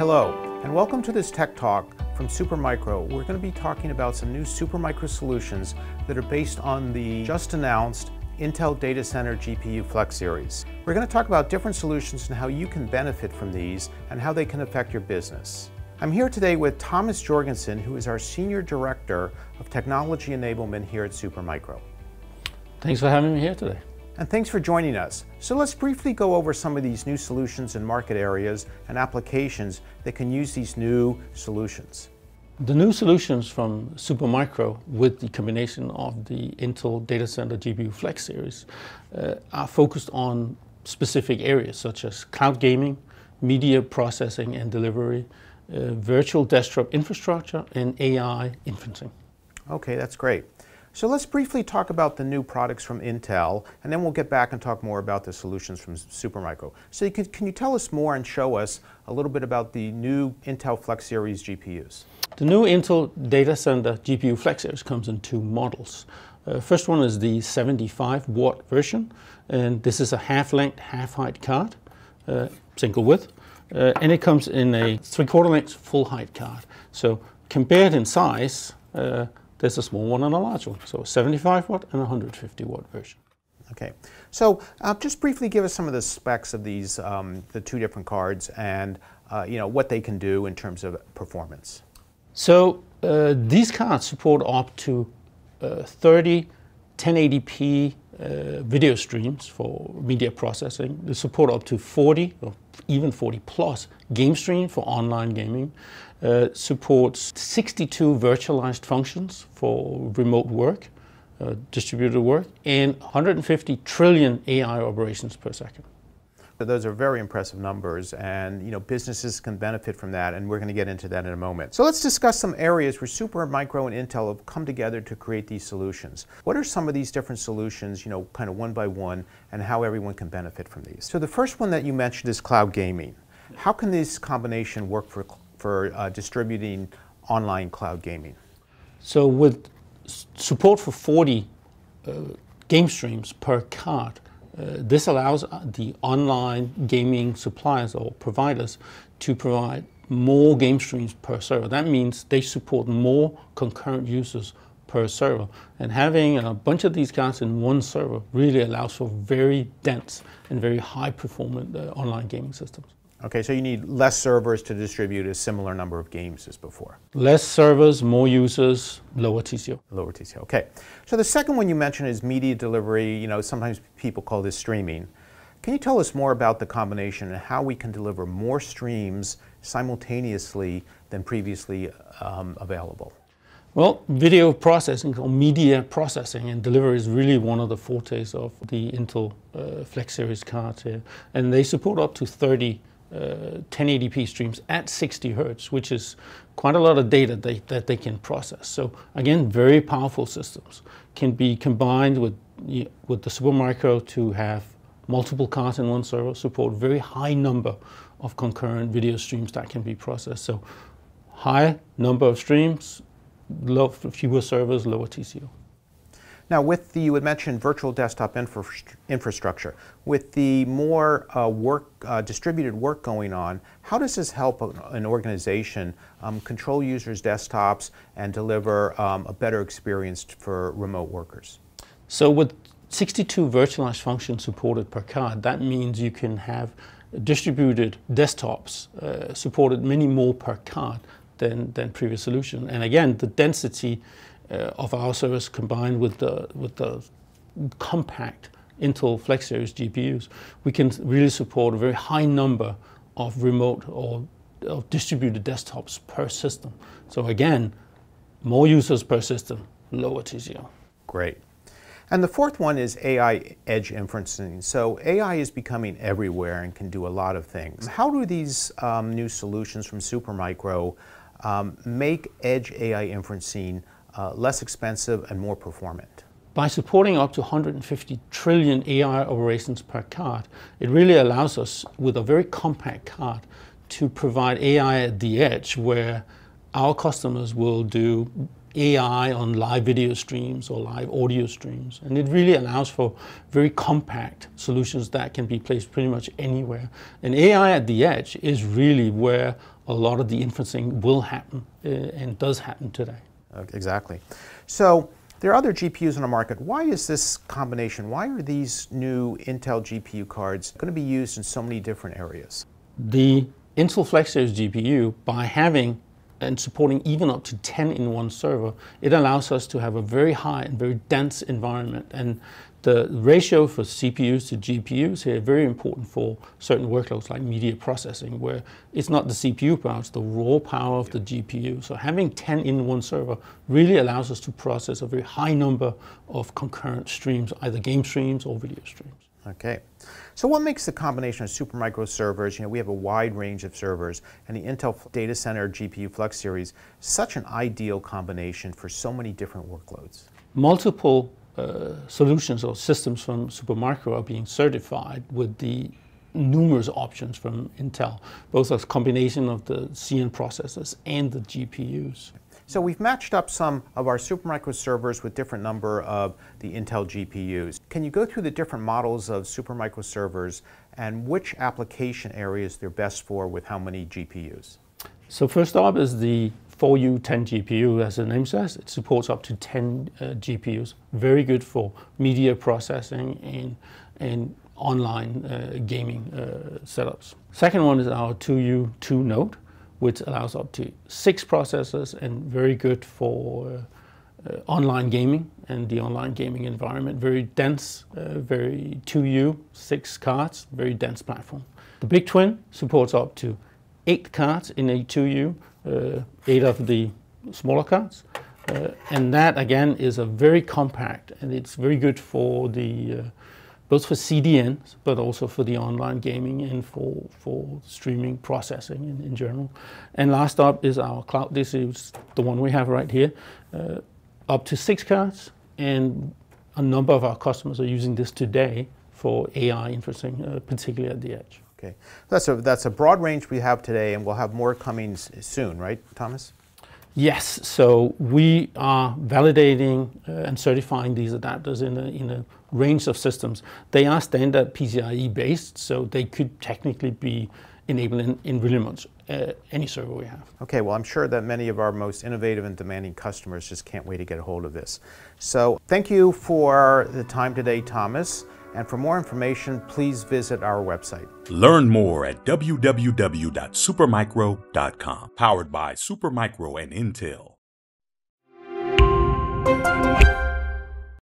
Hello, and welcome to this Tech Talk from Supermicro. We're going to be talking about some new Supermicro solutions that are based on the just announced Intel Data Center GPU Flex Series. We're going to talk about different solutions and how you can benefit from these and how they can affect your business. I'm here today with Thomas Jorgensen, who is our Senior Director of Technology Enablement here at Supermicro. Thanks for having me here today and thanks for joining us. So let's briefly go over some of these new solutions and market areas and applications that can use these new solutions. The new solutions from Supermicro with the combination of the Intel Data Center GPU Flex series uh, are focused on specific areas such as cloud gaming, media processing and delivery, uh, virtual desktop infrastructure, and AI inferencing. Okay, that's great. So let's briefly talk about the new products from Intel, and then we'll get back and talk more about the solutions from Supermicro. So you can, can you tell us more and show us a little bit about the new Intel Flex Series GPUs? The new Intel Data Center GPU Flex Series comes in two models. Uh, first one is the 75 watt version, and this is a half-length, half-height card, uh, single width, uh, and it comes in a three-quarter length full-height card. So compared in size, uh, there's a small one and a large one. So a 75 watt and 150 watt version. Okay, so uh, just briefly give us some of the specs of these, um, the two different cards, and uh, you know what they can do in terms of performance. So uh, these cards support up to uh, 30 1080p uh, video streams for media processing. They support up to 40 or even 40 plus game stream for online gaming. Uh, supports 62 virtualized functions for remote work, uh, distributed work, and 150 trillion AI operations per second. Those are very impressive numbers, and you know businesses can benefit from that, and we're going to get into that in a moment. So let's discuss some areas where Supermicro and Intel have come together to create these solutions. What are some of these different solutions, you know, kind of one by one, and how everyone can benefit from these? So the first one that you mentioned is cloud gaming. How can this combination work for for uh, distributing online cloud gaming? So with support for 40 uh, game streams per card, uh, this allows uh, the online gaming suppliers or providers to provide more game streams per server. That means they support more concurrent users per server. And having a bunch of these cards in one server really allows for very dense and very high performant uh, online gaming systems. Okay, so you need less servers to distribute a similar number of games as before. Less servers, more users, lower TCO. Lower TCO, okay. So the second one you mentioned is media delivery. You know, sometimes people call this streaming. Can you tell us more about the combination and how we can deliver more streams simultaneously than previously um, available? Well, video processing or media processing and delivery is really one of the fortes of the Intel uh, Flex Series cards here. And they support up to 30 1080p uh, streams at 60 hertz, which is quite a lot of data they, that they can process. So again, very powerful systems can be combined with with the Supermicro to have multiple cards in one server, support very high number of concurrent video streams that can be processed. So high number of streams, low, fewer servers, lower TCO. Now, with the, you had mentioned virtual desktop infra infrastructure, with the more uh, work, uh, distributed work going on, how does this help an organization um, control users' desktops and deliver um, a better experience for remote workers? So with 62 virtualized functions supported per card, that means you can have distributed desktops uh, supported many more per card than, than previous solution. And again, the density of our service combined with the, with the compact Intel Flex Series GPUs, we can really support a very high number of remote or of distributed desktops per system. So again, more users per system, lower TCO. Great. And the fourth one is AI edge inferencing. So AI is becoming everywhere and can do a lot of things. How do these um, new solutions from Supermicro um, make edge AI inferencing uh, less expensive and more performant. By supporting up to 150 trillion AI operations per card, it really allows us, with a very compact card, to provide AI at the edge where our customers will do AI on live video streams or live audio streams. And it really allows for very compact solutions that can be placed pretty much anywhere. And AI at the edge is really where a lot of the inferencing will happen uh, and does happen today. Exactly. So there are other GPUs on the market. Why is this combination? Why are these new Intel GPU cards going to be used in so many different areas? The Intel Flex Series GPU, by having and supporting even up to 10 in one server, it allows us to have a very high and very dense environment. And the ratio for CPUs to GPUs here very important for certain workloads like media processing, where it's not the CPU power, it's the raw power of the GPU. So having 10 in one server really allows us to process a very high number of concurrent streams, either game streams or video streams. Okay. So what makes the combination of Supermicro servers, you know, we have a wide range of servers, and the Intel Data Center GPU Flex Series, such an ideal combination for so many different workloads? Multiple uh, solutions or systems from Supermicro are being certified with the numerous options from Intel, both as combination of the Xeon processors and the GPUs. So we've matched up some of our Supermicro servers with different number of the Intel GPUs. Can you go through the different models of Supermicro servers and which application areas they're best for with how many GPUs? So first up is the 4U10 GPU, as the name says. It supports up to 10 uh, GPUs. Very good for media processing and, and online uh, gaming uh, setups. Second one is our 2U2 node, which allows up to six processors and very good for uh, online gaming and the online gaming environment. Very dense, uh, very 2U, six cards, very dense platform. The Big Twin supports up to eight cards in a 2U, uh, eight of the smaller cards. Uh, and that again is a very compact and it's very good for the uh, both for CDNs but also for the online gaming and for, for streaming processing in, in general. And last up is our cloud. This is the one we have right here, uh, up to six cards and a number of our customers are using this today for AI inferencing, uh, particularly at the edge. Okay, that's a, that's a broad range we have today, and we'll have more coming soon, right, Thomas? Yes, so we are validating uh, and certifying these adapters in a, in a range of systems. They are standard PCIe based, so they could technically be enabled in, in really much uh, any server we have. Okay, well, I'm sure that many of our most innovative and demanding customers just can't wait to get a hold of this. So thank you for the time today, Thomas. And for more information, please visit our website. Learn more at www.supermicro.com. Powered by Supermicro and Intel.